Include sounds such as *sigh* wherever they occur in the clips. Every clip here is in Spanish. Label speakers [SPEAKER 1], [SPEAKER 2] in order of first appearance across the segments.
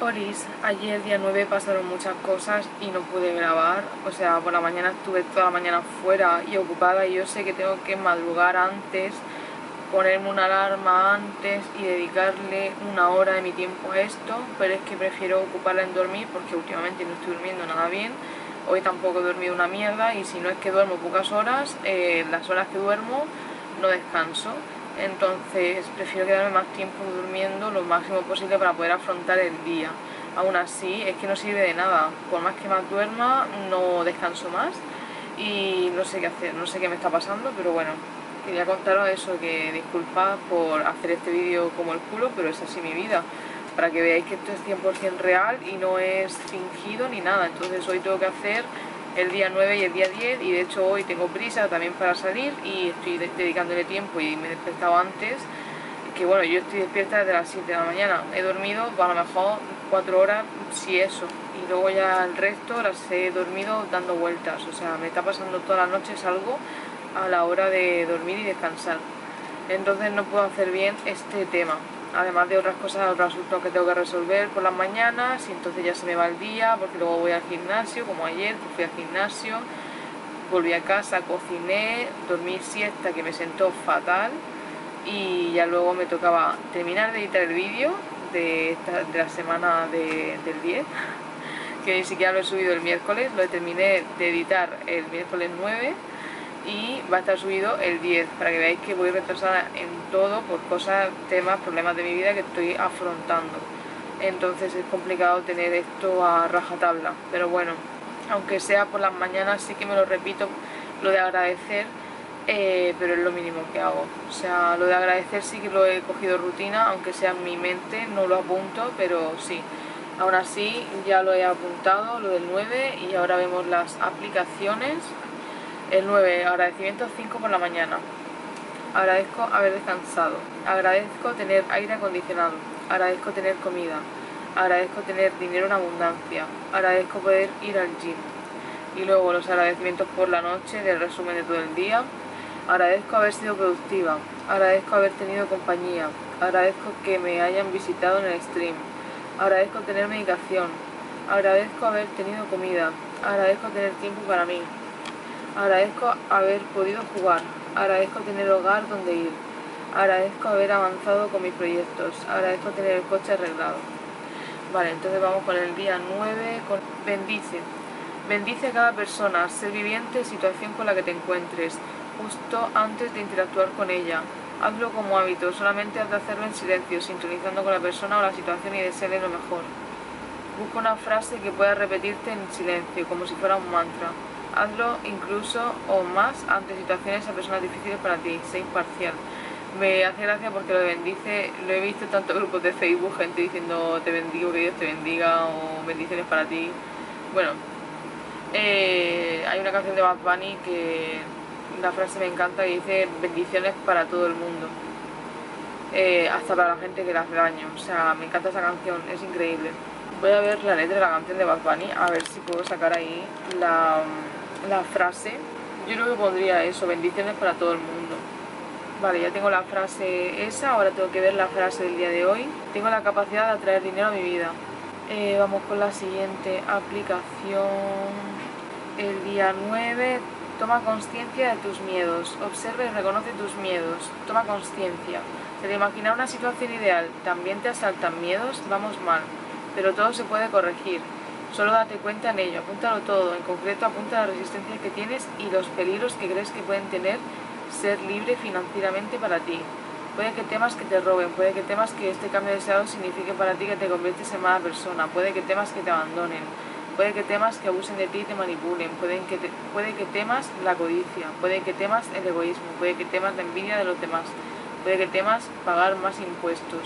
[SPEAKER 1] Oris, ayer día 9 pasaron muchas cosas y no pude grabar, o sea, por la mañana estuve toda la mañana fuera y ocupada y yo sé que tengo que madrugar antes, ponerme una alarma antes y dedicarle una hora de mi tiempo a esto, pero es que prefiero ocuparla en dormir porque últimamente no estoy durmiendo nada bien, hoy tampoco he dormido una mierda y si no es que duermo pocas horas, eh, las horas que duermo no descanso entonces prefiero quedarme más tiempo durmiendo lo máximo posible para poder afrontar el día. Aún así, es que no sirve de nada, por más que más duerma, no descanso más. Y no sé qué hacer, no sé qué me está pasando, pero bueno, quería contaros eso, que disculpad por hacer este vídeo como el culo, pero es así mi vida, para que veáis que esto es 100% real y no es fingido ni nada, entonces hoy tengo que hacer el día 9 y el día 10 y de hecho hoy tengo prisa también para salir y estoy dedicándole tiempo y me he despertado antes que bueno, yo estoy despierta desde las 7 de la mañana. He dormido a lo mejor 4 horas si eso y luego ya el resto las he dormido dando vueltas. O sea, me está pasando todas las noches algo a la hora de dormir y descansar. Entonces no puedo hacer bien este tema además de otras cosas, otros asuntos que tengo que resolver por las mañanas y entonces ya se me va el día porque luego voy al gimnasio, como ayer fui al gimnasio, volví a casa, cociné, dormí siesta que me sentó fatal y ya luego me tocaba terminar de editar el vídeo de, de, la semana del 10 *laughs* que ni siquiera lo he subido el miércoles, lo terminé de editar el miércoles 9 y va a estar subido el 10 para que veáis que voy retrasada en todo por cosas, temas, problemas de mi vida que estoy afrontando. Entonces es complicado tener esto a rajatabla pero bueno, aunque sea por las mañanas sí que me lo repito lo de agradecer eh, pero es lo mínimo que hago. O sea, lo de agradecer sí que lo he cogido rutina aunque sea en mi mente, no lo apunto pero sí. Aún así ya lo he apuntado, lo del 9 y ahora vemos las aplicaciones el 9, agradecimiento 5 por la mañana. Agradezco haber descansado. Agradezco tener aire acondicionado. Agradezco tener comida. Agradezco tener dinero en abundancia. Agradezco poder ir al gym. Y luego los agradecimientos por la noche del resumen de todo el día. Agradezco haber sido productiva. Agradezco haber tenido compañía. Agradezco que me hayan visitado en el stream. Agradezco tener medicación. Agradezco haber tenido comida. Agradezco tener tiempo para mí. Agradezco haber podido jugar, agradezco tener hogar donde ir, agradezco haber avanzado con mis proyectos, agradezco tener el coche arreglado. Vale, entonces vamos con el día 9, con bendice. Bendice a cada persona, ser viviente, situación con la que te encuentres, justo antes de interactuar con ella. Hazlo como hábito, solamente has de hacerlo en silencio, sintonizando con la persona o la situación y desearle lo mejor. Busca una frase que puedas repetirte en silencio, como si fuera un mantra. Hazlo incluso o más ante situaciones a personas difíciles para ti, sé imparcial. Me hace gracia porque lo bendice, lo he visto en tantos grupos de Facebook, gente diciendo te bendigo, que Dios te bendiga o bendiciones para ti. Bueno, eh, hay una canción de Bad Bunny que la frase me encanta y dice bendiciones para todo el mundo. Eh, hasta para la gente que le hace daño. O sea, me encanta esa canción, es increíble. Voy a ver la letra de la canción de Bad Bunny, a ver si puedo sacar ahí la la frase, yo creo que pondría eso, bendiciones para todo el mundo. Vale, ya tengo la frase esa, ahora tengo que ver la frase del día de hoy. Tengo la capacidad de atraer dinero a mi vida. Eh, vamos con la siguiente aplicación. El día 9, toma conciencia de tus miedos. Observa y reconoce tus miedos. Toma conciencia. De imaginar una situación ideal, también te asaltan miedos, vamos mal. Pero todo se puede corregir. Solo date cuenta en ello, apúntalo todo, en concreto apunta la resistencia que tienes y los peligros que crees que pueden tener ser libre financieramente para ti. Puede que temas que te roben, puede que temas que este cambio deseado signifique para ti que te conviertes en mala persona, puede que temas que te abandonen, puede que temas que abusen de ti y te manipulen, puede que, puede que temas la codicia, puede que temas el egoísmo, puede que temas la envidia de los demás, puede que temas pagar más impuestos,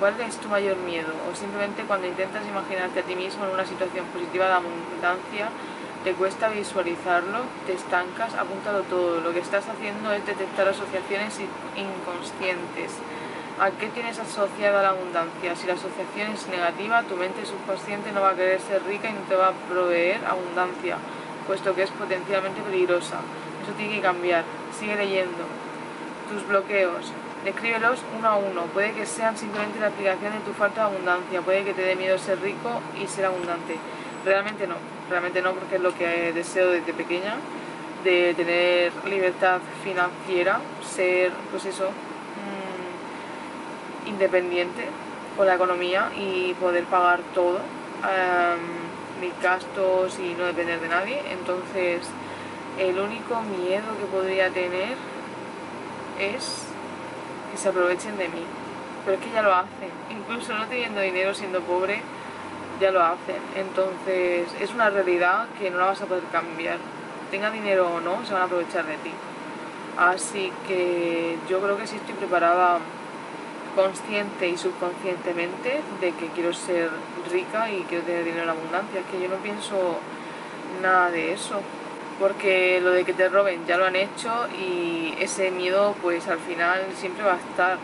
[SPEAKER 1] ¿Cuál es tu mayor miedo? O simplemente cuando intentas imaginarte a ti mismo en una situación positiva de abundancia, te cuesta visualizarlo, te estancas, apúntalo todo. Lo que estás haciendo es detectar asociaciones inconscientes. ¿A qué tienes asociada la abundancia? Si la asociación es negativa, tu mente subconsciente no va a querer ser rica y no te va a proveer abundancia, puesto que es potencialmente peligrosa. Eso tiene que cambiar. Sigue leyendo. Tus bloqueos. Descríbelos uno a uno. Puede que sean simplemente la explicación de tu falta de abundancia. Puede que te dé miedo ser rico y ser abundante. Realmente no. Realmente no porque es lo que deseo desde pequeña. De tener libertad financiera. Ser, pues eso, mm, independiente con la economía y poder pagar todo. mis gastos y no depender de nadie. Entonces, el único miedo que podría tener es que se aprovechen de mí. Pero es que ya lo hacen. Incluso no teniendo dinero, siendo pobre, ya lo hacen. Entonces es una realidad que no la vas a poder cambiar. Tenga dinero o no, se van a aprovechar de ti. Así que yo creo que sí estoy preparada consciente y subconscientemente de que quiero ser rica y quiero tener dinero en abundancia. Es que yo no pienso nada de eso porque lo de que te roben ya lo han hecho y ese miedo pues al final siempre va a estar.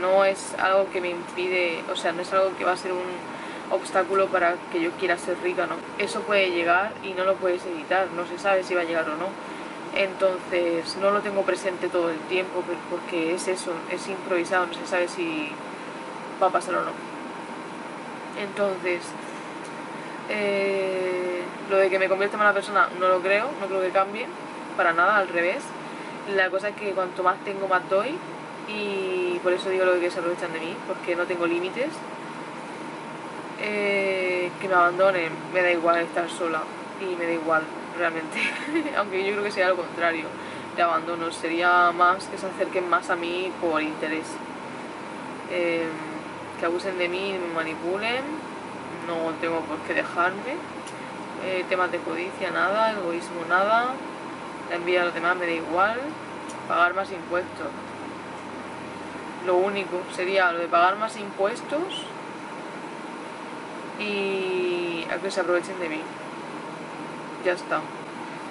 [SPEAKER 1] No es algo que me impide, o sea, no es algo que va a ser un obstáculo para que yo quiera ser rica, ¿no? Eso puede llegar y no lo puedes evitar, no se sabe si va a llegar o no. Entonces no lo tengo presente todo el tiempo porque es eso, es improvisado, no se sabe si va a pasar o no. Entonces, eh, lo de que me convierta en mala persona no lo creo, no creo que cambie, para nada, al revés. La cosa es que cuanto más tengo, más doy y por eso digo lo de que se aprovechan de mí, porque no tengo límites. Eh, que me abandonen, me da igual estar sola y me da igual realmente, *laughs* aunque yo creo que sería lo contrario de abandono, sería más que se acerquen más a mí por interés, eh, que abusen de mí y me manipulen, no tengo por qué dejarme, eh, temas de codicia nada, egoísmo nada, la envidia a los demás me da igual, pagar más impuestos. Lo único sería lo de pagar más impuestos y a que se aprovechen de mí. Ya está.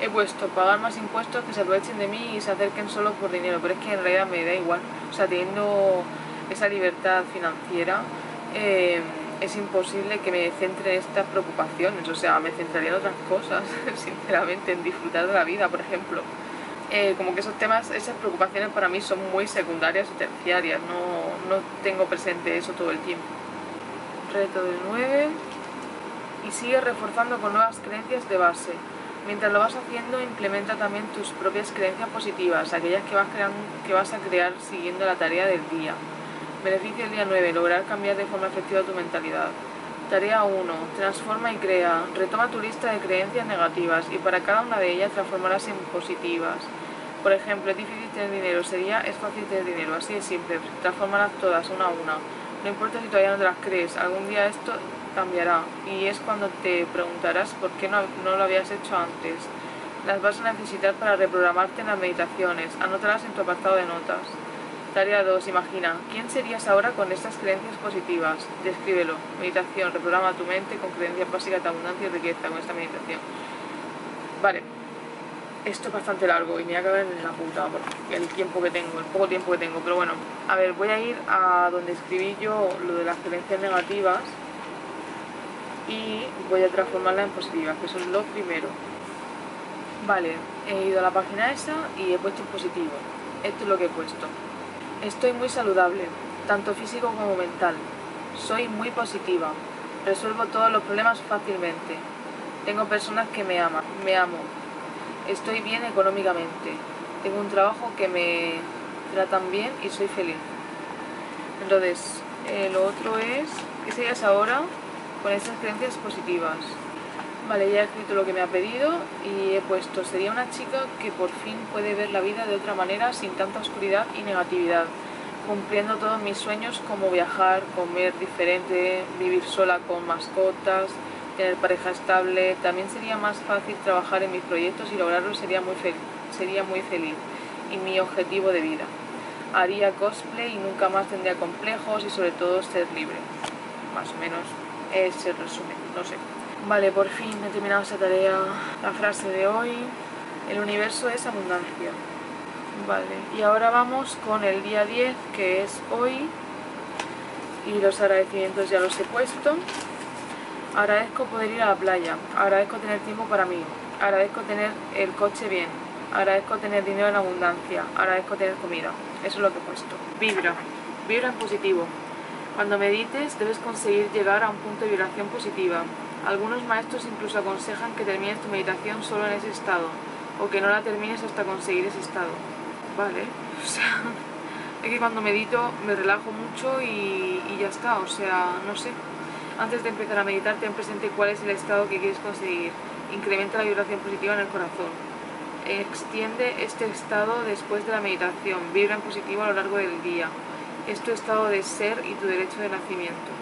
[SPEAKER 1] He puesto pagar más impuestos que se aprovechen de mí y se acerquen solo por dinero, pero es que en realidad me da igual. O sea, teniendo esa libertad financiera, eh, es imposible que me centre en estas preocupaciones, o sea, me centraría en otras cosas, *laughs* sinceramente, en disfrutar de la vida, por ejemplo. Eh, como que esos temas, esas preocupaciones para mí son muy secundarias y terciarias, no, no tengo presente eso todo el tiempo. Reto del 9 y sigue reforzando con nuevas creencias de base. Mientras lo vas haciendo, implementa también tus propias creencias positivas, aquellas que vas, creando, que vas a crear siguiendo la tarea del día. Beneficio del día 9. Lograr cambiar de forma efectiva tu mentalidad. Tarea 1. Transforma y crea. Retoma tu lista de creencias negativas y para cada una de ellas transformarás en positivas. Por ejemplo, es difícil tener dinero, sería es fácil tener dinero, así de simple. Transformarás todas una a una. No importa si todavía no te las crees, algún día esto cambiará y es cuando te preguntarás por qué no, no lo habías hecho antes. Las vas a necesitar para reprogramarte en las meditaciones, anótalas en tu apartado de notas. Tarea 2. Imagina, ¿quién serías ahora con estas creencias positivas? Descríbelo. Meditación. Reprograma tu mente con creencias básicas de abundancia y riqueza con esta meditación. Vale. Esto es bastante largo y me voy a caber en la puta por el tiempo que tengo, el poco tiempo que tengo. Pero bueno, a ver, voy a ir a donde escribí yo lo de las creencias negativas y voy a transformarlas en positivas, que son lo primero. Vale, he ido a la página esa y he puesto en positivo. Esto es lo que he puesto. Estoy muy saludable, tanto físico como mental. Soy muy positiva. Resuelvo todos los problemas fácilmente. Tengo personas que me aman, me amo. Estoy bien económicamente. Tengo un trabajo que me tratan bien y soy feliz. Entonces, eh, lo otro es, ¿qué serías ahora con estas creencias positivas? Vale, ya he escrito lo que me ha pedido y he puesto, sería una chica que por fin puede ver la vida de otra manera sin tanta oscuridad y negatividad, cumpliendo todos mis sueños como viajar, comer diferente, vivir sola con mascotas, tener pareja estable, también sería más fácil trabajar en mis proyectos y lograrlo sería muy, sería muy feliz y mi objetivo de vida. Haría cosplay y nunca más tendría complejos y sobre todo ser libre. Más o menos es el resumen, no sé. Vale, por fin he terminado esta tarea. La frase de hoy, el universo es abundancia. Vale, y ahora vamos con el día 10, que es hoy. Y los agradecimientos ya los he puesto. Agradezco poder ir a la playa. Agradezco tener tiempo para mí. Agradezco tener el coche bien. Agradezco tener dinero en abundancia. Agradezco tener comida. Eso es lo que he puesto. Vibra. Vibra en positivo. Cuando medites debes conseguir llegar a un punto de vibración positiva. Algunos maestros incluso aconsejan que termines tu meditación solo en ese estado o que no la termines hasta conseguir ese estado. Vale, *laughs* o sea, es que cuando medito me relajo mucho y, ya está, o sea, no sé. Antes de empezar a meditar ten presente cuál es el estado que quieres conseguir. Incrementa la vibración positiva en el corazón. Extiende este estado después de la meditación. Vibra en positivo a lo largo del día es tu estado de ser y tu derecho de nacimiento.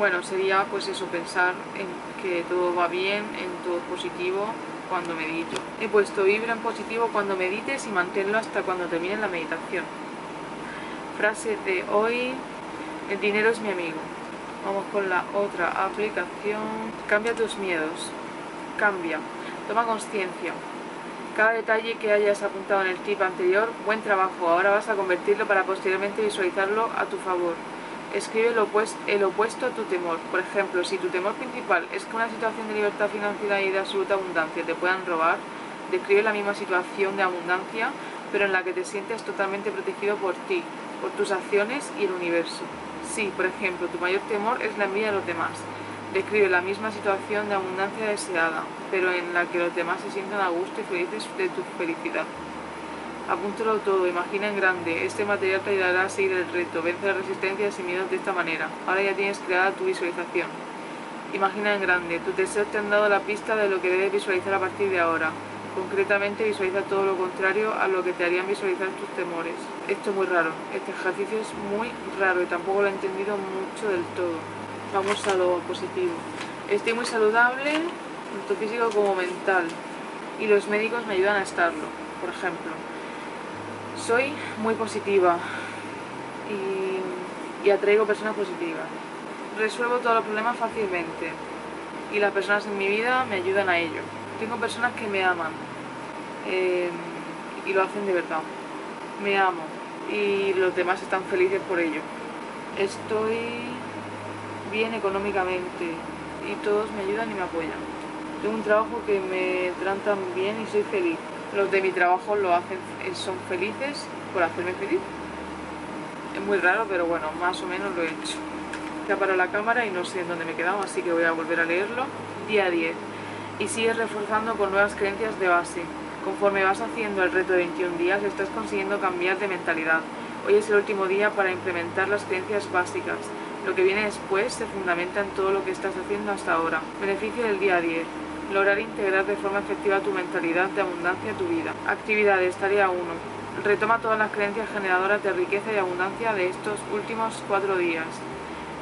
[SPEAKER 1] Bueno, sería pues eso, pensar en que todo va bien, en todo positivo cuando medito. He puesto vibra en positivo cuando medites y manténlo hasta cuando termine la meditación. Frase de hoy, el dinero es mi amigo. Vamos con la otra aplicación. Cambia tus miedos. Cambia. Toma conciencia cada detalle que hayas apuntado en el tip anterior, buen trabajo, ahora vas a convertirlo para posteriormente visualizarlo a tu favor. Escribe el, opuesto, a tu temor. Por ejemplo, si tu temor principal es que una situación de libertad financiera y de absoluta abundancia te puedan robar, describe la misma situación de abundancia, pero en la que te sientes totalmente protegido por ti, por tus acciones y el universo. Si, por ejemplo, tu mayor temor es la envidia de los demás, describe la misma situación de abundancia deseada, pero en la que los demás se sientan a gusto y felices de tu felicidad. Apúntalo todo, imagina en grande, este material te ayudará a seguir el reto, vence la resistencia y miedos de esta manera. Ahora ya tienes creada tu visualización. Imagina en grande, tus deseos te han dado la pista de lo que debes visualizar a partir de ahora. Concretamente visualiza todo lo contrario a lo que te harían visualizar tus temores. Esto es muy raro, este ejercicio es muy raro y tampoco lo he entendido mucho del todo. Vamos a lo positivo. Estoy muy saludable, tanto físico como mental, y los médicos me ayudan a estarlo, por ejemplo. Soy muy positiva y, atraigo personas positivas. Resuelvo todos los problemas fácilmente y las personas en mi vida me ayudan a ello. Tengo personas que me aman eh, y lo hacen de verdad. Me amo y los demás están felices por ello. Estoy bien económicamente y todos me ayudan y me apoyan. Tengo un trabajo que me tratan bien y soy feliz. Los de mi trabajo lo hacen, eh, son felices por hacerme feliz. Es muy raro, pero bueno, más o menos lo he hecho. Ya para la cámara y no sé en dónde me he quedado, así que voy a volver a leerlo. Día 10. Y sigues reforzando con nuevas creencias de base. Conforme vas haciendo el reto de 21 días, estás consiguiendo cambiar de mentalidad. Hoy es el último día para implementar las creencias básicas. Lo que viene después se fundamenta en todo lo que estás haciendo hasta ahora. Beneficio del día 10. Lograr integrar de forma efectiva tu mentalidad de abundancia a tu vida. Actividades, tarea 1. Retoma todas las creencias generadoras de riqueza y abundancia de estos últimos cuatro días.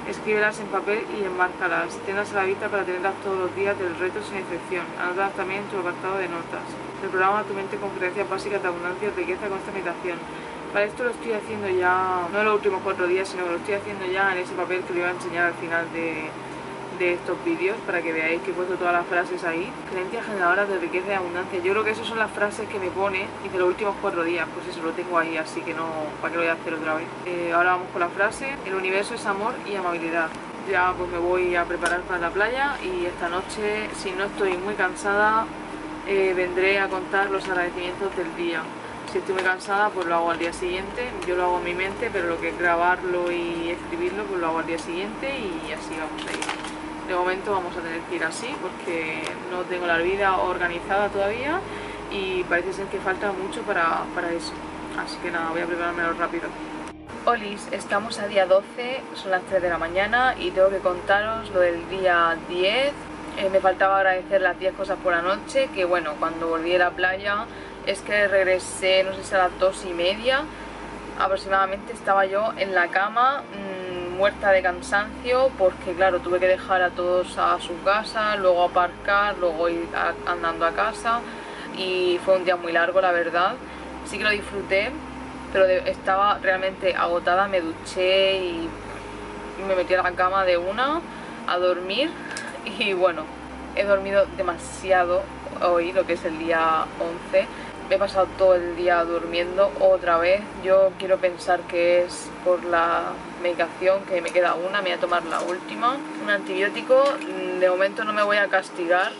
[SPEAKER 1] Escríbelas en papel y enmárcalas. Tenlas a la vista para tenerlas todos los días del reto sin excepción. Anótalas también en tu apartado de notas. Reprograma tu mente con creencias básicas de abundancia y riqueza con esta meditación. Para esto lo estoy haciendo ya, no los últimos cuatro días, sino que lo estoy haciendo ya en ese papel que le voy a enseñar al final de, estos vídeos para que veáis que he puesto todas las frases ahí. Creencias generadoras de riqueza y abundancia. Yo creo que esas son las frases que me pone y de los últimos cuatro días, pues eso lo tengo ahí, así que no, ¿para qué lo voy a hacer otra vez? Eh, ahora vamos con la frase. El universo es amor y amabilidad. Ya pues me voy a preparar para la playa y esta noche, si no estoy muy cansada, eh, vendré a contar los agradecimientos del día. Si estoy muy cansada, pues lo hago al día siguiente. Yo lo hago en mi mente, pero lo que es grabarlo y escribirlo, pues lo hago al día siguiente y así vamos a ir. De momento vamos a tener que ir así porque no tengo la vida organizada todavía y parece ser que falta mucho para, eso. Así que nada, voy a preparármelo rápido. Olis, estamos a día 12, son las 3 de la mañana y tengo que contaros lo del día 10. Eh, me faltaba agradecer las 10 cosas por la noche, que bueno, cuando volví a la playa es que regresé, no sé si a las dos y media aproximadamente, estaba yo en la cama muerta de cansancio porque claro, tuve que dejar a todos a su casa, luego aparcar, luego ir andando a casa y fue un día muy largo la verdad, sí que lo disfruté pero estaba realmente agotada, me duché y me metí a la cama de una a dormir *laughs* y bueno, he dormido demasiado hoy, lo que es el día 11 me he pasado todo el día durmiendo otra vez. Yo quiero pensar que es por la medicación, que me queda una, me voy a tomar la última. Un antibiótico, de momento no me voy a castigar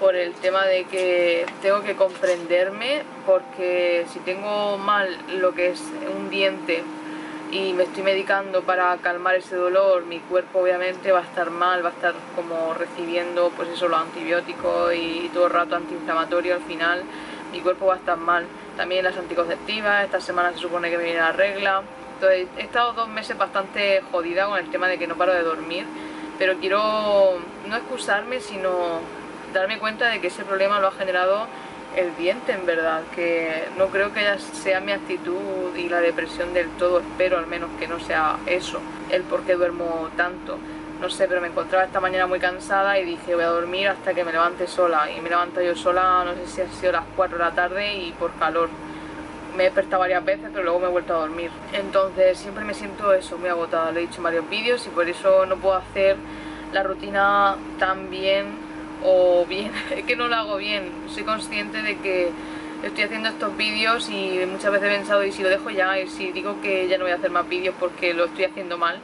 [SPEAKER 1] por el tema de que tengo que comprenderme porque si tengo mal lo que es un diente y me estoy medicando para calmar ese dolor, mi cuerpo obviamente va a estar mal, va a estar como recibiendo pues eso, los antibióticos y todo el rato antiinflamatorio al final, mi cuerpo va a estar mal. También las anticonceptivas, esta semana se supone que me viene la regla, entonces he estado dos meses bastante jodida con el tema de que no paro de dormir, pero quiero no excusarme sino darme cuenta de que ese problema lo ha generado el diente en verdad, que no creo que sea mi actitud y la depresión del todo, espero al menos que no sea eso, el por qué duermo tanto. No sé, pero me encontraba esta mañana muy cansada y dije voy a dormir hasta que me levante sola. Y me levanto yo sola, no sé si ha sido las 4 de la tarde y por calor. Me he despertado varias veces, pero luego me he vuelto a dormir. Entonces siempre me siento eso, muy agotada. Lo he dicho en varios vídeos y por eso no puedo hacer la rutina tan bien o bien, *laughs* es que no lo hago bien, soy consciente de que estoy haciendo estos vídeos y muchas veces he pensado y si lo dejo ya y si digo que ya no voy a hacer más vídeos porque lo estoy haciendo mal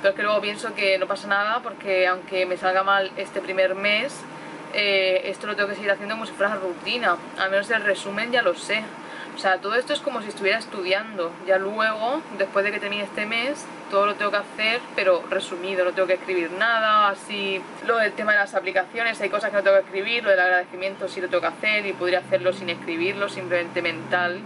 [SPEAKER 1] pero es que luego pienso que no pasa nada porque aunque me salga mal este primer mes eh, esto lo tengo que seguir haciendo como si fuera rutina. Al menos el resumen ya lo sé sea, todo esto es como si estuviera estudiando. Ya luego, después de que termine este mes, todo lo tengo que hacer, pero resumido, no tengo que escribir nada, así... Lo del tema de las aplicaciones, hay cosas que no tengo que escribir, lo del agradecimiento sí lo tengo que hacer y podría hacerlo sin escribirlo, simplemente mental.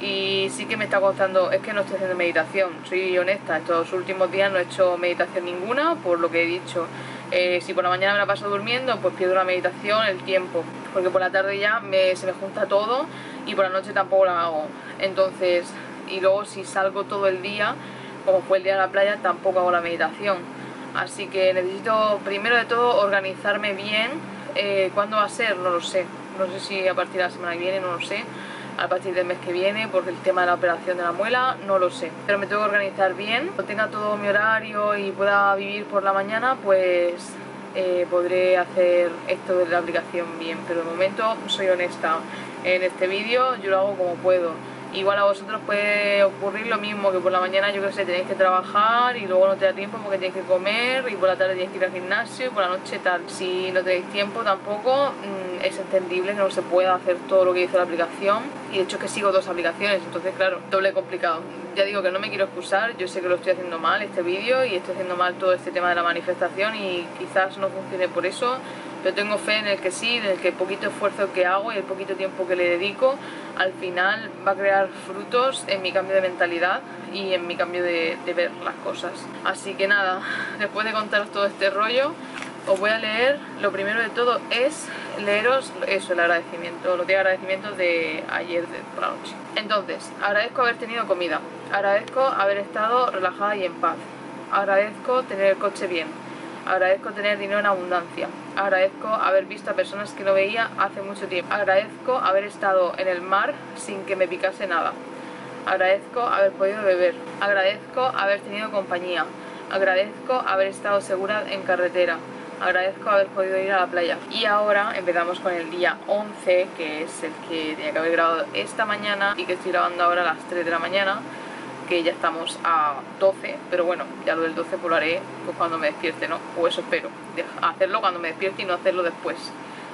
[SPEAKER 1] Y sí que me está costando, es que no estoy haciendo meditación, soy honesta, estos últimos días no he hecho meditación ninguna, por lo que he dicho. Eh, si por la mañana me la paso durmiendo, pues pierdo la meditación, el tiempo, porque por la tarde ya se me junta todo y por la noche tampoco la hago. Entonces, y luego si salgo todo el día, como fue el día de la playa, tampoco hago la meditación. Así que necesito primero de todo organizarme bien. Eh, ¿Cuándo va a ser? No lo sé. No sé si a partir de la semana que viene, no lo sé. A partir del mes que viene, porque el tema de la operación de la muela, no lo sé. Pero me tengo que organizar bien. Cuando tenga todo mi horario y pueda vivir por la mañana, pues eh, podré hacer esto de la aplicación bien. Pero de momento soy honesta en este vídeo, yo lo hago como puedo. Igual a vosotros puede ocurrir lo mismo, que por la mañana yo que sé, tenéis que trabajar y luego no te da tiempo porque tenéis que comer y por la tarde tenéis que ir al gimnasio y por la noche tal. Si no tenéis tiempo tampoco, mm, es entendible que no se pueda hacer todo lo que dice la aplicación y de hecho que sigo dos aplicaciones, entonces claro, doble complicado. Ya digo que no me quiero excusar, yo sé que lo estoy haciendo mal este vídeo y estoy haciendo mal todo este tema de la manifestación y quizás no funcione por eso, yo tengo fe en el que sí, en el que el poquito esfuerzo que hago y el poquito tiempo que le dedico al final va a crear frutos en mi cambio de mentalidad y en mi cambio de, ver las cosas. Así que nada, *laughs* después de contaros todo este rollo, os voy a leer, lo primero de todo es leeros eso, el agradecimiento, los de agradecimientos de ayer de, por la noche. Entonces, agradezco haber tenido comida, agradezco haber estado relajada y en paz, agradezco tener el coche bien, Agradezco tener dinero en abundancia. Agradezco haber visto a personas que no veía hace mucho tiempo. Agradezco haber estado en el mar sin que me picase nada. Agradezco haber podido beber. Agradezco haber tenido compañía. Agradezco haber estado segura en carretera. Agradezco haber podido ir a la playa. Y ahora empezamos con el día 11, que es el que tenía que haber grabado esta mañana y que estoy grabando ahora a las 3 de la mañana que ya estamos a 12, pero bueno, ya lo del 12 pues lo haré pues cuando me despierte, ¿no? O eso espero, hacerlo cuando me despierte y no hacerlo después.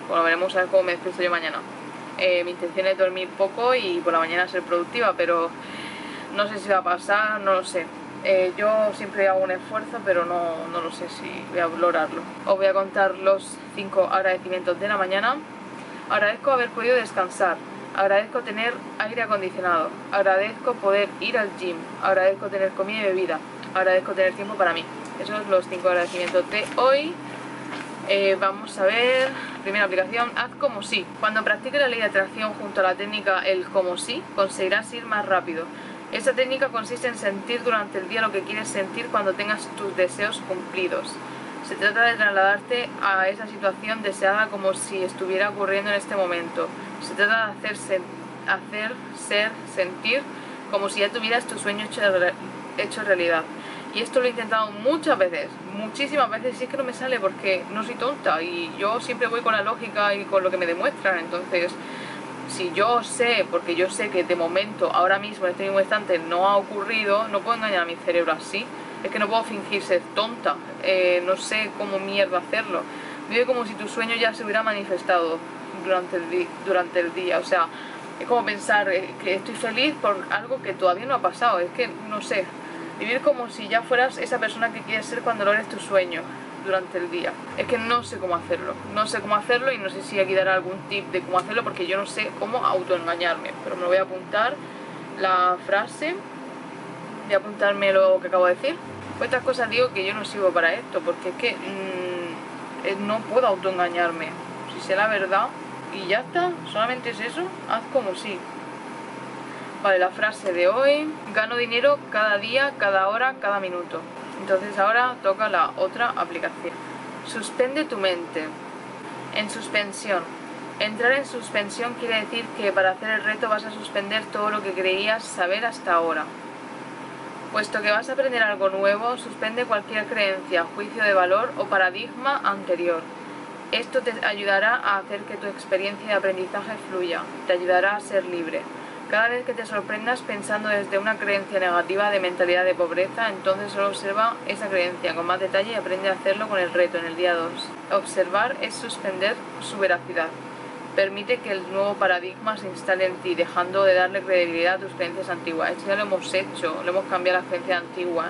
[SPEAKER 1] Bueno, veremos a ver cómo me despierto yo mañana. Eh, mi intención es dormir poco y por la mañana ser productiva, pero no sé si va a pasar, no lo sé. Eh, yo siempre hago un esfuerzo, pero no, no lo sé si voy a lograrlo. Os voy a contar los 5 agradecimientos de la mañana. Agradezco haber podido descansar, Agradezco tener aire acondicionado. Agradezco poder ir al gym. Agradezco tener comida y bebida. Agradezco tener tiempo para mí. Esos son los cinco agradecimientos de hoy. Eh, vamos a ver, primera aplicación, haz como si. Cuando practiques la ley de atracción junto a la técnica el como si, conseguirás ir más rápido. Esta técnica consiste en sentir durante el día lo que quieres sentir cuando tengas tus deseos cumplidos. Se trata de trasladarte a esa situación deseada como si estuviera ocurriendo en este momento. Se trata de hacer, hacer ser, sentir como si ya tuvieras tu sueño hecho, hecho realidad. Y esto lo he intentado muchas veces, muchísimas veces, y es que no me sale porque no soy tonta y yo siempre voy con la lógica y con lo que me demuestran. Entonces, si yo sé, porque yo sé que de momento, ahora mismo, en este mismo instante, no ha ocurrido, no puedo engañar a mi cerebro así es que no puedo fingir ser tonta, eh, no sé cómo mierda hacerlo. Vive como si tu sueño ya se hubiera manifestado durante el, día. O sea, es como pensar eh, que estoy feliz por algo que todavía no ha pasado. Es que, no sé, vivir como si ya fueras esa persona que quieres ser cuando logres tu sueño durante el día. Es que no sé cómo hacerlo. No sé cómo hacerlo y no sé si aquí dará algún tip de cómo hacerlo porque yo no sé cómo autoengañarme. Pero me voy a apuntar la frase. Voy a apuntarme lo que acabo de decir. Estas cosas digo que yo no sirvo para esto porque es que mm, eh, no puedo autoengañarme. Si sé la verdad y ya está, solamente es eso, haz como si. Vale, la frase de hoy, gano dinero cada día, cada hora, cada minuto. Entonces ahora toca la otra aplicación. Suspende tu mente. En suspensión. Entrar en suspensión quiere decir que para hacer el reto vas a suspender todo lo que creías saber hasta ahora. Puesto que vas a aprender algo nuevo, suspende cualquier creencia, juicio de valor o paradigma anterior. Esto te ayudará a hacer que tu experiencia de aprendizaje fluya, te ayudará a ser libre. Cada vez que te sorprendas pensando desde una creencia negativa de mentalidad de pobreza, entonces solo observa esa creencia con más detalle y aprende a hacerlo con el reto en el día 2. Observar es suspender su veracidad. Permite que el nuevo paradigma se instale en ti, dejando de darle credibilidad a tus creencias antiguas. Esto ya lo hemos hecho, lo hemos cambiado las creencias antiguas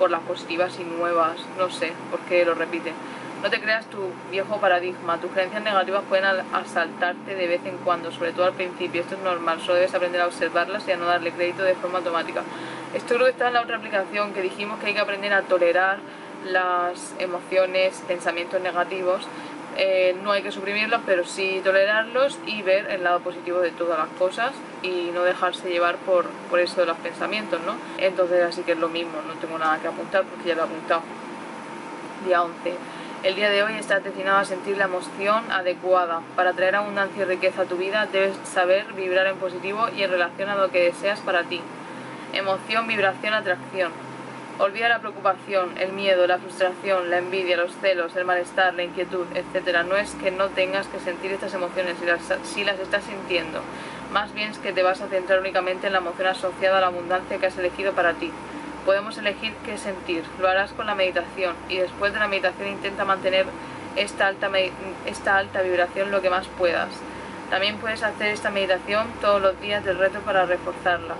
[SPEAKER 1] por las positivas y nuevas, no sé por qué lo repite. No te creas tu viejo paradigma, tus creencias negativas pueden asaltarte de vez en cuando, sobre todo al principio, esto es normal, solo debes aprender a observarlas y a no darle crédito de forma automática. Esto está en la otra aplicación que dijimos que hay que aprender a tolerar las emociones, pensamientos negativos, eh, no hay que suprimirlos, pero sí tolerarlos y ver el lado positivo de todas las cosas y no dejarse llevar por, por eso de los pensamientos, ¿no? Entonces así que es lo mismo, no tengo nada que apuntar porque ya lo he apuntado. Día 11. El día de hoy estás destinado a sentir la emoción adecuada. Para traer abundancia y riqueza a tu vida debes saber vibrar en positivo y en relación a lo que deseas para ti. Emoción, vibración, atracción. Olvida la preocupación, el miedo, la frustración, la envidia, los celos, el malestar, la inquietud, etc. No es que no tengas que sentir estas emociones si las, si las estás sintiendo. Más bien es que te vas a centrar únicamente en la emoción asociada a la abundancia que has elegido para ti podemos elegir qué sentir. Lo harás con la meditación y después de la meditación intenta mantener esta alta, esta alta vibración lo que más puedas. También puedes hacer esta meditación todos los días del reto para reforzarla.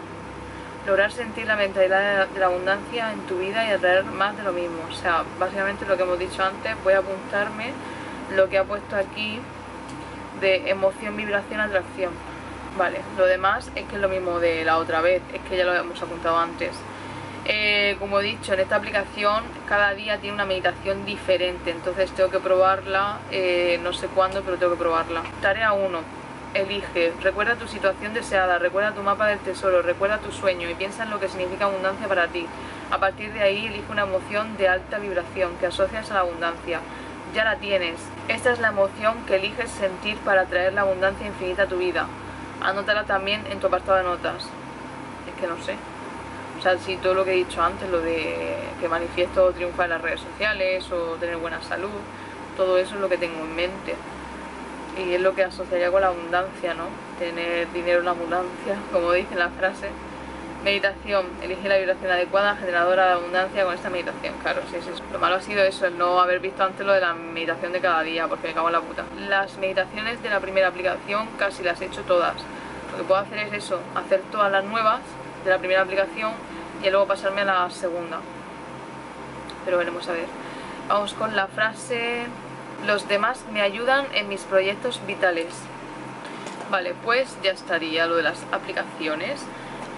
[SPEAKER 1] Lograr sentir la mentalidad de la abundancia en tu vida y atraer más de lo mismo. O sea, básicamente lo que hemos dicho antes, voy a apuntarme lo que ha puesto aquí de emoción, vibración, atracción. Vale, lo demás es que es lo mismo de la otra vez, es que ya lo hemos apuntado antes. Eh, como he dicho, en esta aplicación cada día tiene una meditación diferente, entonces tengo que probarla, eh, no sé cuándo, pero tengo que probarla. Tarea 1. Elige, recuerda tu situación deseada, recuerda tu mapa del tesoro, recuerda tu sueño y piensa en lo que significa abundancia para ti. A partir de ahí elige una emoción de alta vibración que asocias a la abundancia. Ya la tienes. Esta es la emoción que eliges sentir para traer la abundancia infinita a tu vida. Anótala también en tu apartado de notas. Es que no sé. O sea, si todo lo que he dicho antes, lo de que manifiesto triunfar en las redes sociales o tener buena salud, todo eso es lo que tengo en mente. Y es lo que asociaría con la abundancia, ¿no? Tener dinero en abundancia, *laughs* como dice la frase. Meditación, elige la vibración adecuada, generadora de abundancia con esta meditación. Claro, sí, sí. Lo malo ha sido eso, el no haber visto antes lo de la meditación de cada día, porque me cago en la puta. Las meditaciones de la primera aplicación casi las he hecho todas. Lo que puedo hacer es eso, hacer todas las nuevas de la primera aplicación y luego pasarme a la segunda. Pero veremos a ver. Vamos con la frase... Los demás me ayudan en mis proyectos vitales. Vale, pues ya estaría lo de las aplicaciones.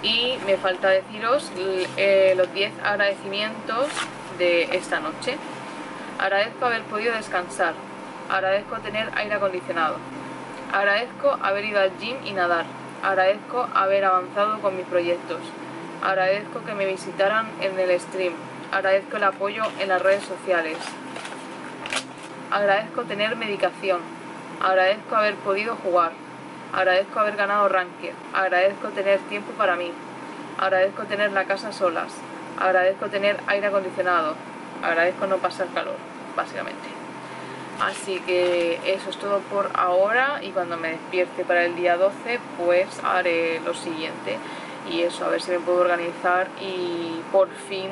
[SPEAKER 1] Y me falta deciros eh, los 10 agradecimientos de esta noche. Agradezco haber podido descansar. Agradezco tener aire acondicionado. Agradezco haber ido al gym y nadar. Agradezco haber avanzado con mis proyectos. Agradezco que me visitaran en el stream. Agradezco el apoyo en las redes sociales. Agradezco tener medicación. Agradezco haber podido jugar. Agradezco haber ganado ranking. Agradezco tener tiempo para mí. Agradezco tener la casa solas. Agradezco tener aire acondicionado. Agradezco no pasar calor, básicamente. Así que eso es todo por ahora y cuando me despierte para el día 12 pues haré lo siguiente y eso, a ver si me puedo organizar y por fin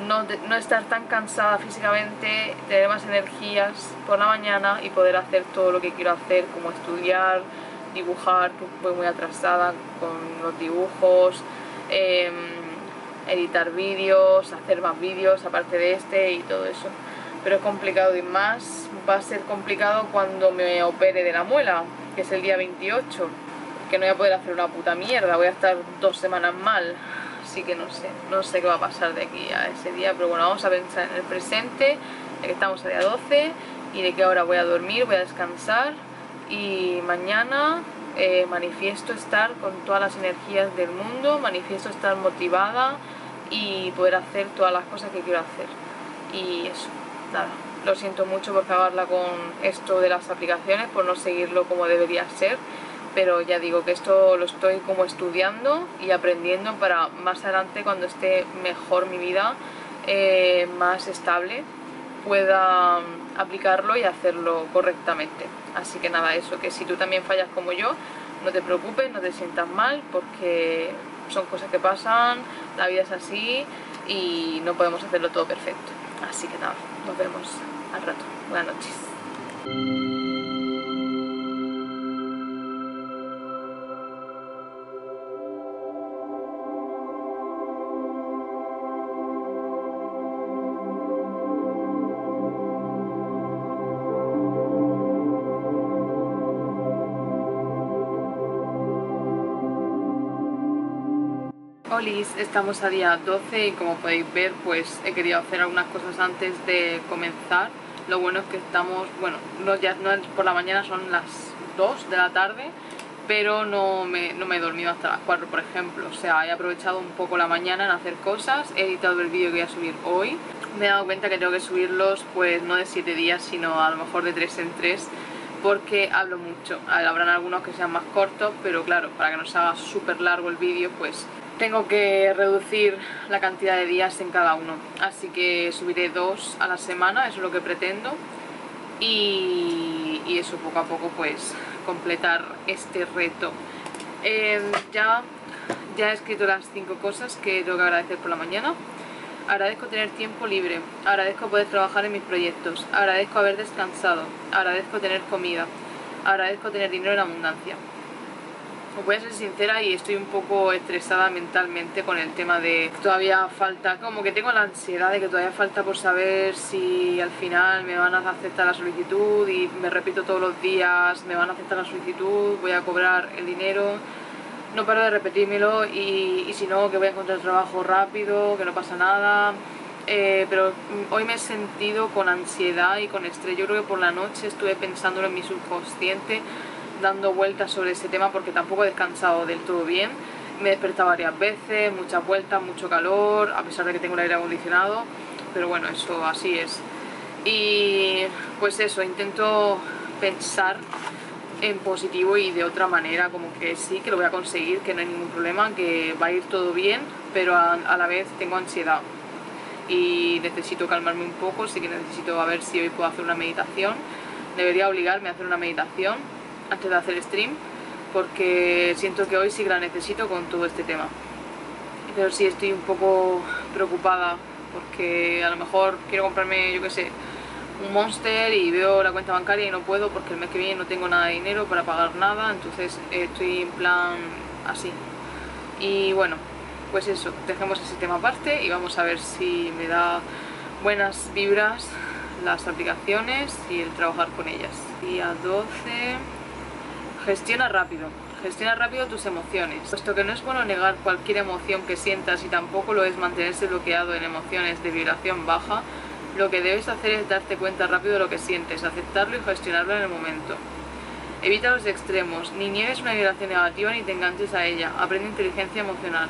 [SPEAKER 1] no, estar tan cansada físicamente, tener más energías por la mañana y poder hacer todo lo que quiero hacer, como estudiar, dibujar, voy muy atrasada con los dibujos, em, editar vídeos, hacer más vídeos aparte de este y todo eso. Pero es complicado y más va a ser complicado cuando me opere de la muela, que es el día 28, que no voy a poder hacer una puta mierda, voy a estar dos semanas mal así que no sé, no sé qué va a pasar de aquí a ese día, pero bueno, vamos a pensar en el presente, de que estamos a día 12 y de que ahora voy a dormir, voy a descansar y mañana eh, manifiesto estar con todas las energías del mundo, manifiesto estar motivada y poder hacer todas las cosas que quiero hacer. Y eso, nada, lo siento mucho por acabarla con esto de las aplicaciones, por no seguirlo como debería ser pero ya digo que esto lo estoy como estudiando y aprendiendo para más adelante cuando esté mejor mi vida, eh, más estable, pueda aplicarlo y hacerlo correctamente. Así que nada, eso, que si tú también fallas como yo, no te preocupes, no te sientas mal, porque son cosas que pasan, la vida es así y no podemos hacerlo todo perfecto. Así que nada, nos vemos al rato. Buenas noches. Estamos a día 12 y como podéis ver pues he querido hacer algunas cosas antes de comenzar. Lo bueno es que estamos, bueno, no, ya, no por la mañana, son las 2 de la tarde, pero no me, no me he dormido hasta las 4 por ejemplo. O sea, he aprovechado un poco la mañana en hacer cosas, he editado el vídeo que voy a subir hoy. Me he dado cuenta que tengo que subirlos pues no de 7 días, sino a lo mejor de 3 en 3 porque hablo mucho. Habrán algunos que sean más cortos, pero claro, para que no se haga súper largo el vídeo, pues tengo que reducir la cantidad de días en cada uno. Así que subiré dos a la semana, eso es lo que pretendo. Y, eso poco a poco pues completar este reto. Em, ya, ya he escrito las cinco cosas que tengo que agradecer por la mañana. Agradezco tener tiempo libre, agradezco poder trabajar en mis proyectos, agradezco haber descansado, agradezco tener comida, agradezco tener dinero en abundancia. Os voy a ser sincera y estoy un poco estresada mentalmente con el tema de todavía falta, como que tengo la ansiedad de que todavía falta por saber si al final me van a aceptar la solicitud y me repito todos los días, me van a aceptar la solicitud, voy a cobrar el dinero, no paro de repetírmelo y, si no que voy a encontrar trabajo rápido, que no pasa nada, eh, pero hoy me he sentido con ansiedad y con estrés, yo creo que por la noche estuve pensándolo en mi subconsciente dando vueltas sobre ese tema porque tampoco he descansado del todo bien. Me he despertado varias veces, muchas vueltas, mucho calor, a pesar de que tengo el aire acondicionado, pero bueno, eso así es. Y pues eso, intento pensar en positivo y de otra manera, como que sí, que lo voy a conseguir, que no hay ningún problema, que va a ir todo bien, pero a, a la vez tengo ansiedad y necesito calmarme un poco, sí que necesito a ver si hoy puedo hacer una meditación. Debería obligarme a hacer una meditación antes de hacer stream porque siento que hoy sí que la necesito con todo este tema. Pero sí estoy un poco preocupada porque a lo mejor quiero comprarme, yo qué sé, un Monster y veo la cuenta bancaria y no puedo porque el mes que viene no tengo nada de dinero para pagar nada, entonces estoy en plan así. Y bueno, pues eso, dejemos ese tema aparte y vamos a ver si me da buenas vibras las aplicaciones y el trabajar con ellas. Día 12... Gestiona rápido. Gestiona rápido tus emociones, puesto que no es bueno negar cualquier emoción que sientas y tampoco lo es mantenerse bloqueado en emociones de vibración baja, lo que debes hacer es darte cuenta rápido de lo que sientes, aceptarlo y gestionarlo en el momento. Evita los extremos, ni niegues una vibración negativa ni te enganches a ella, aprende inteligencia emocional.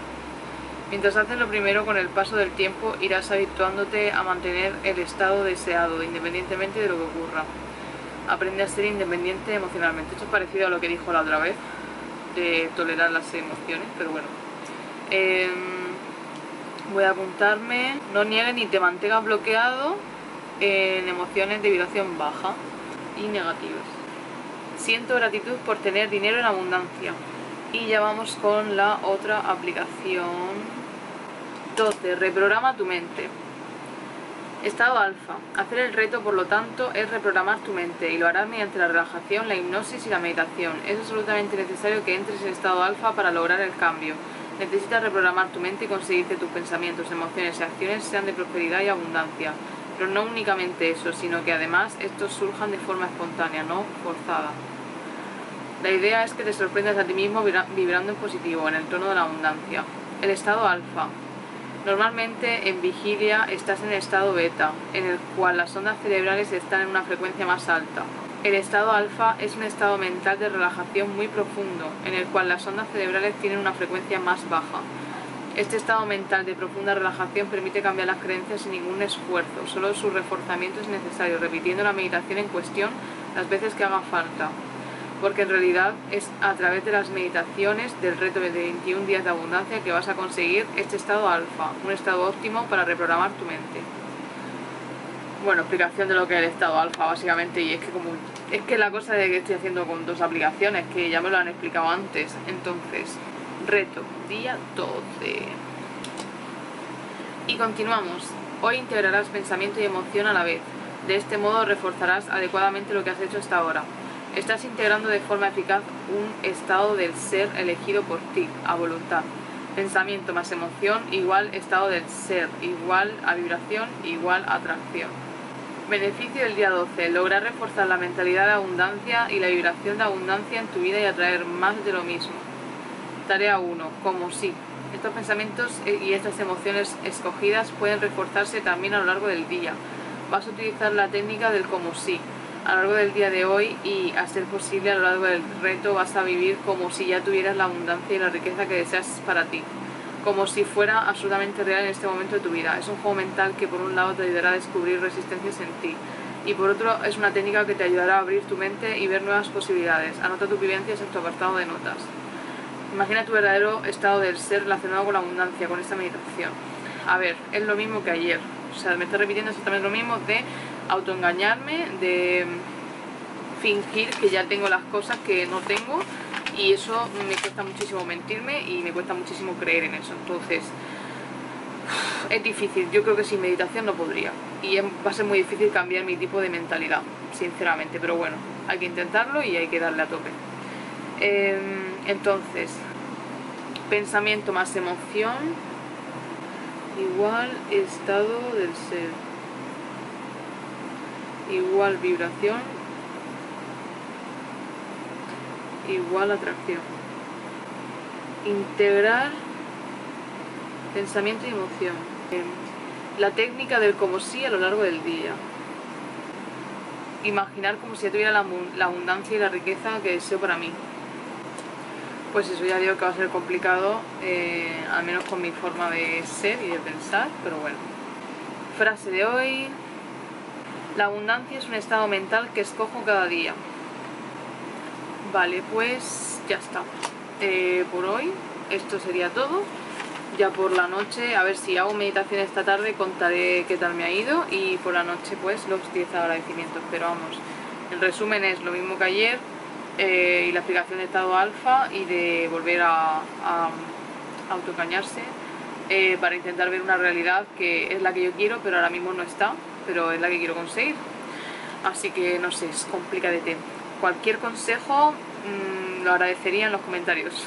[SPEAKER 1] Mientras haces lo primero, con el paso del tiempo irás habituándote a mantener el estado deseado, independientemente de lo que ocurra aprende a ser independiente emocionalmente. Esto es parecido a lo que dijo la otra vez, de tolerar las emociones, pero bueno. Em, voy a apuntarme, no niegues ni te mantengas bloqueado en emociones de vibración baja y negativas. Siento gratitud por tener dinero en abundancia. Y ya vamos con la otra aplicación. 12. Reprograma tu mente. Estado alfa. Hacer el reto, por lo tanto, es reprogramar tu mente y lo harás mediante la relajación, la hipnosis y la meditación. Es absolutamente necesario que entres en estado alfa para lograr el cambio. Necesitas reprogramar tu mente y conseguir que tus pensamientos, emociones y acciones sean de prosperidad y abundancia. Pero no únicamente eso, sino que además estos surjan de forma espontánea, no forzada. La idea es que te sorprendas a ti mismo vibrando en positivo, en el tono de la abundancia. El estado alfa. Normalmente en vigilia estás en estado beta, en el cual las ondas cerebrales están en una frecuencia más alta. El estado alfa es un estado mental de relajación muy profundo, en el cual las ondas cerebrales tienen una frecuencia más baja. Este estado mental de profunda relajación permite cambiar las creencias sin ningún esfuerzo, solo su reforzamiento es necesario, repitiendo la meditación en cuestión las veces que haga falta porque en realidad es a través de las meditaciones del reto de 21 días de abundancia que vas a conseguir este estado alfa, un estado óptimo para reprogramar tu mente. Bueno, explicación de lo que es el estado alfa básicamente y es que como es que la cosa de que estoy haciendo con dos aplicaciones que ya me lo han explicado antes, entonces reto día 12 y continuamos. Hoy integrarás pensamiento y emoción a la vez. De este modo reforzarás adecuadamente lo que has hecho hasta ahora. Estás integrando de forma eficaz un estado del ser elegido por ti, a voluntad. Pensamiento más emoción igual estado del ser, igual a vibración, igual a atracción. Beneficio del día 12. Lograr reforzar la mentalidad de abundancia y la vibración de abundancia en tu vida y atraer más de lo mismo. Tarea 1. Como sí. Estos pensamientos y estas emociones escogidas pueden reforzarse también a lo largo del día. Vas a utilizar la técnica del como sí a lo largo del día de hoy y a ser posible a lo largo del reto vas a vivir como si ya tuvieras la abundancia y la riqueza que deseas para ti, como si fuera absolutamente real en este momento de tu vida. Es un juego mental que por un lado te ayudará a descubrir resistencias en ti y por otro es una técnica que te ayudará a abrir tu mente y ver nuevas posibilidades. Anota tus vivencias en tu apartado de notas. Imagina tu verdadero estado del ser relacionado con la abundancia, con esta meditación. A ver, es lo mismo que ayer. O sea, me estoy repitiendo exactamente lo mismo de autoengañarme, de fingir que ya tengo las cosas que no tengo y eso me cuesta muchísimo mentirme y me cuesta muchísimo creer en eso. Entonces, es difícil, yo creo que sin meditación no podría. Y va a ser muy difícil cambiar mi tipo de mentalidad, sinceramente, pero bueno, hay que intentarlo y hay que darle a tope. Em, entonces, pensamiento más emoción. Igual estado del ser igual vibración igual atracción. Integrar pensamiento y emoción. La técnica del como sí a lo largo del día. Imaginar como si ya tuviera la, abundancia y la riqueza que deseo para mí. Pues eso ya digo que va a ser complicado, eh, al menos con mi forma de ser y de pensar, pero bueno. Frase de hoy, la abundancia es un estado mental que escojo cada día. Vale, pues ya está. Eh, por hoy esto sería todo. Ya por la noche, a ver si hago meditación esta tarde, contaré qué tal me ha ido y por la noche pues los 10 agradecimientos. Pero vamos, el resumen es lo mismo que ayer eh, y la explicación de estado alfa y de volver a, a autoengañarse eh, para intentar ver una realidad que es la que yo quiero pero ahora mismo no está pero es la que quiero conseguir. Así que no sé, es complicadete. Cualquier consejo mmm, lo agradecería en los comentarios.